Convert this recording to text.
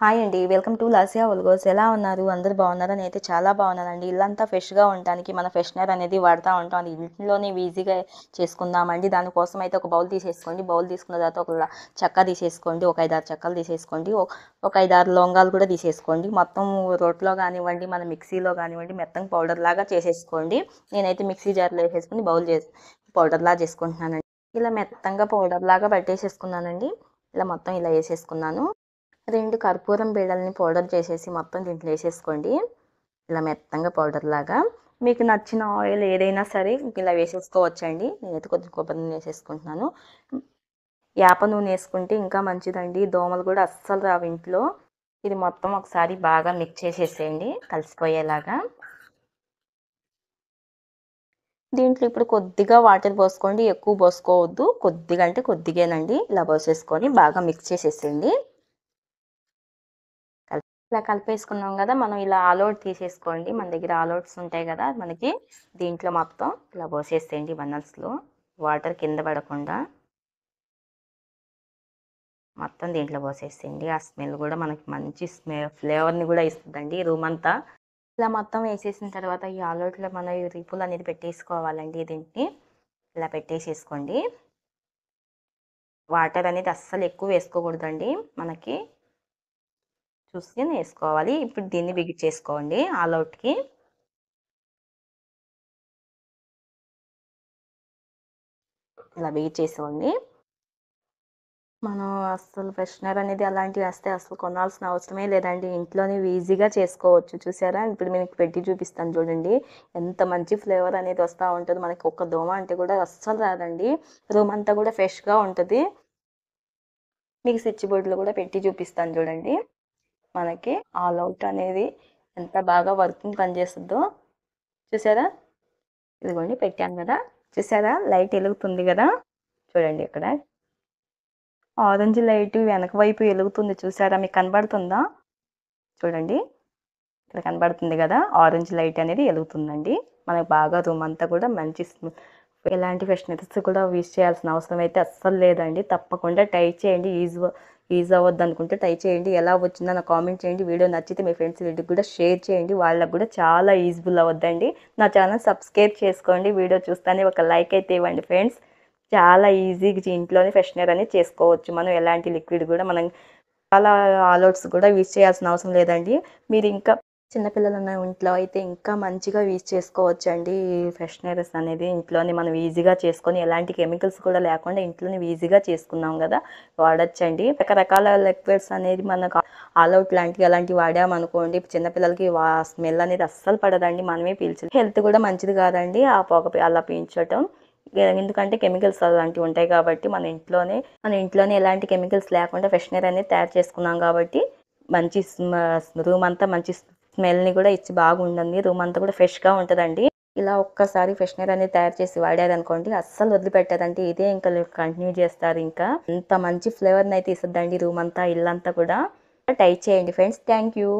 Hi అండి welcome to లాసియా ఒల్గోస్ ఎలా ఉన్నారు? అందరు బాగున్నారని అయితే చాలా బాగున్నారండి ఇల్లంతా ఫ్రెష్గా ఉండడానికి మన ఫ్రెషనర్ అనేది వాడుతూ ఉంటాం. అది ఇంట్లోనే ఈజీగా చేసుకుందామండి. దానికోసం అయితే ఒక బౌల్ తీసేసుకోండి. బౌల్ తీసుకున్న తర్వాత ఒక చెక్క తీసేసుకోండి. ఒక ఐదారు చెక్కలు తీసేసుకోండి. ఒక- ఐదారు లొంగాలు కూడా తీసేసుకోండి. మొత్తం రోట్లో కానివ్వండి మన మిక్సీలో కానివ్వండి మెత్తం పౌడర్ లాగా చేసేసుకోండి. నేనైతే మిక్సీ జార్లో వేసేసుకుని బౌల్ చేసి పౌడర్ లాగా చేసుకుంటున్నానండి. ఇలా మెత్తంగా పౌడర్ లాగా పట్టేసేసుకున్నానండి. ఇలా మొత్తం ఇలా వేసేసుకున్నాను. రెండు కర్పూరం బీడల్ని పౌడర్ చేసేసి మొత్తం దీంట్లో వేసేసుకోండి. ఇలా మెత్తంగా పౌడర్ లాగా. మీకు నచ్చిన ఆయిల్ ఏదైనా సరే ఇలా వేసేసుకోవచ్చండి. నేనైతే కొద్దిగా కొబ్బరి నూనె వేసేసుకుంటున్నాను. యాప నూనె వేసుకుంటే ఇంకా మంచిదండి. దోమలు కూడా అస్సలు రావు ఇంట్లో. ఇది మొత్తం ఒకసారి బాగా మిక్స్ చేసేసేయండి. కలిసిపోయేలాగా. దీంట్లో ఇప్పుడు కొద్దిగా వాటర్ పోసుకోండి. ఎక్కువ పోసుకోవద్దు. కొద్దిగా అంటే కొద్దిగానండి. ఇలా పోసేసుకొని బాగా మిక్స్ చేసేసేయండి. ఇలా కలిపేసుకున్నాం కదా మనం ఇలా ఆల్అవుట్ తీసేసుకోండి. మన దగ్గర ఆల్అవుట్స్ ఉంటాయి కదా మనకి దీంట్లో మొత్తం ఇలా పోసేసేయండి బనల్స్లో. వాటర్ కింద పడకుండా మొత్తం దీంట్లో పోసేసేయండి. ఆ స్మెల్ కూడా మనకి మంచి స్మెల్ ఫ్లేవర్ని కూడా ఇస్తుందండి రూమ్ అంతా. ఇలా మొత్తం వేసేసిన తర్వాత ఈ ఆలోట్లో మనం ఈ రిపుల్ అనేది పెట్టేసుకోవాలండి దీన్ని. ఇలా పెట్టేసేసుకోండి. వాటర్ అనేది అస్సలు ఎక్కువ వేసుకోకూడదండి మనకి. చూసుకొని వేసుకోవాలి. ఇప్పుడు దీన్ని బిగించేసుకోండి ఆల్ అవుట్కి ఇలా బిగించేసుకోండి మనం అసలు ఫ్రెషనర్ అనేది అలాంటివి వస్తే అసలు కొనాల్సిన అవసరమే లేదండి. ఇంట్లోనే ఈజీగా చేసుకోవచ్చు. చూసారా? ఇప్పుడు మీకు పెట్టి చూపిస్తాను చూడండి. ఎంత మంచి ఫ్లేవర్ అనేది వస్తూ ఉంటుంది. మనకి ఒక్క దోమ అంటే కూడా అస్సలు రాదండి. రూమ్ అంతా కూడా ఫ్రెష్గా ఉంటుంది. మీకు స్విచ్ బోర్డులో కూడా పెట్టి చూపిస్తాను చూడండి. మనకి ఆల్ అవుట్ అనేది ఎంత బాగా వర్కింగ్ పనిచేస్తుందో చూసారా? ఇదిగోండి పెట్టాను కదా. చూసారా? లైట్ వెలుగుతుంది కదా. చూడండి ఇక్కడ. ఆరెంజ్ లైట్ వెనక వైపు వెలుగుతుంది. చూసారా? మీకు కనబడుతుందా? చూడండి. ఇక్కడ కనబడుతుంది కదా. ఆరెంజ్ లైట్ అనేది వెలుగుతుందండి. మనకు బాగా రూమ్ అంతా కూడా మంచి ఎలాంటి ఫెసిలిటీస్ కూడా యూజ్ చేయాల్సిన అవసరం అయితే అస్సలు లేదండి. తప్పకుండా ట్రై చేయండి. ఈజీ ఈజీ అవ్వద్దు అనుకుంటే ట్రై చేయండి. ఎలా వచ్చిందో నా కామెంట్ చేయండి. వీడియో నచ్చితే మీ ఫ్రెండ్స్ వీడియోకి కూడా షేర్ చేయండి. వాళ్ళకు కూడా చాలా ఈజీఫుల్ అవ్వద్దండి. నా ఛానల్ సబ్స్క్రైబ్ చేసుకోండి. వీడియో చూస్తానే ఒక లైక్ అయితే ఇవ్వండి ఫ్రెండ్స్ చాలా ఈజీగా ఇంట్లోనే ఫ్రెషనర్ అనేది చేసుకోవచ్చు. మనం ఎలాంటి లిక్విడ్ కూడా మనం చాలా ఆల్అవుట్స్ కూడా యూజ్ చేయాల్సిన అవసరం లేదండి. మీరు ఇంకా చిన్నపిల్లలు ఉన్న ఇంట్లో అయితే ఇంకా మంచిగా యూజ్ చేసుకోవచ్చు అండి ఫ్రెషనర్స్ అనేది ఇంట్లోనే మనం ఈజీగా చేసుకొని ఎలాంటి కెమికల్స్ కూడా లేకుండా ఇంట్లోనే ఈజీగా చేసుకున్నాం కదా వాడచ్చండి. రకరకాల లిక్విడ్స్ అనేది మనకు ఆల్అవుట్ లాంటివి అలాంటివి వాడామనుకోండి చిన్నపిల్లలకి వా స్మెల్ అనేది అస్సలు పడదండి మనమే పీల్చాలి. హెల్త్ కూడా మంచిది కాదండి ఆ పొగ అలా పీల్చటం. ఎందుకంటే కెమికల్స్ అలాంటివి ఉంటాయి కాబట్టి మన ఇంట్లోనే మన ఇంట్లోనే ఎలాంటి కెమికల్స్ లేకుండా ఫ్రెషనర్ అనేది తయారు చేసుకున్నాం కాబట్టి మంచి రూమ్ అంతా మంచి స్మెల్ని కూడా ఇచ్చి బాగుండండి. రూమ్ అంతా కూడా ఫ్రెష్గా ఉంటుందండి. ఇలా ఒక్కసారి ఫ్రెషనర్ అనేది తయారు చేసి వాడారనుకోండి అస్సలు వదిలిపెట్టదండి. ఇదే ఇంకా కంటిన్యూ చేస్తారు ఇంకా. అంత మంచి ఫ్లేవర్ని అయితే ఇస్తుందండి రూమ్ అంతా ఇల్లంతా కూడా. ట్రై చేయండి ఫ్రెండ్స్. Thank you.